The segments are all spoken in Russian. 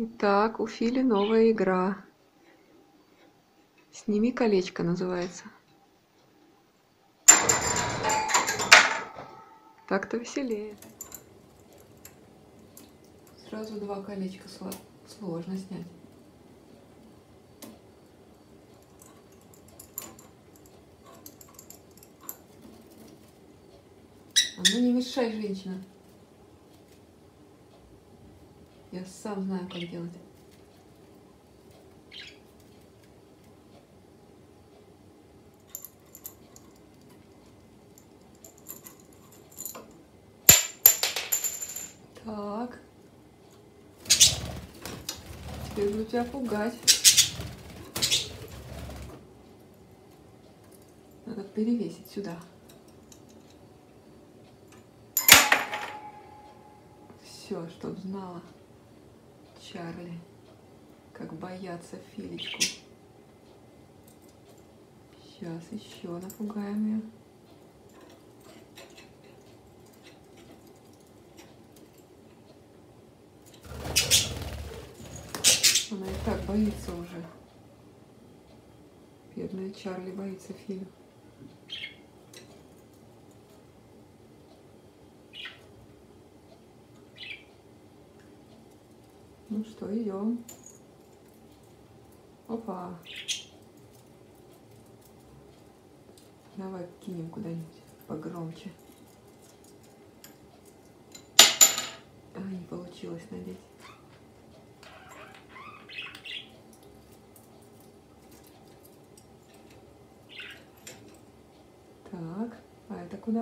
Итак, у Фили новая игра. Сними колечко называется. Так-то веселее. Сразу два колечка сложно снять. А ну не мешай, женщина. Я сам знаю, как делать. Так. Теперь буду тебя пугать. Надо перевесить сюда. Все, чтоб знала Чарли, как бояться Филечку. Сейчас еще напугаем ее. Она и так боится уже. Бедная Чарли боится Филю. Ну что, идем. Опа. Давай кинем куда-нибудь погромче. А, не получилось надеть. Так, а это куда?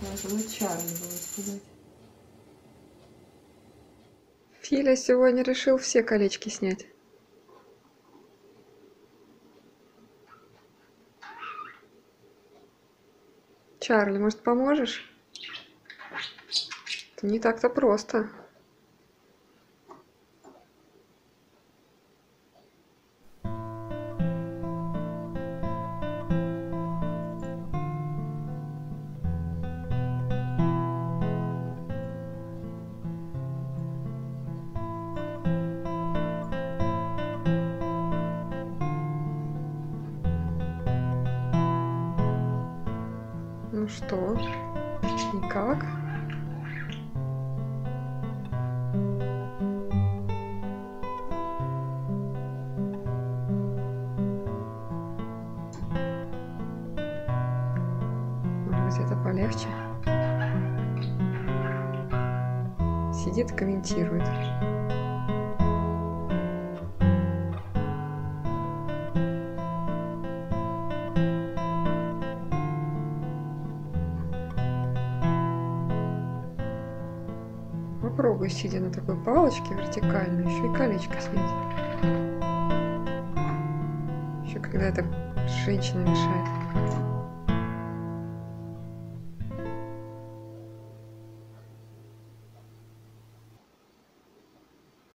Надо было Чарли было испугать. Филя сегодня решил все колечки снять. Чарли, может, поможешь? Это не так-то просто. Ну что, никак? Может быть, это полегче? Сидит и комментирует. Попробуй, сидя на такой палочке вертикальной, еще и колечко снять. Еще когда это женщина мешает.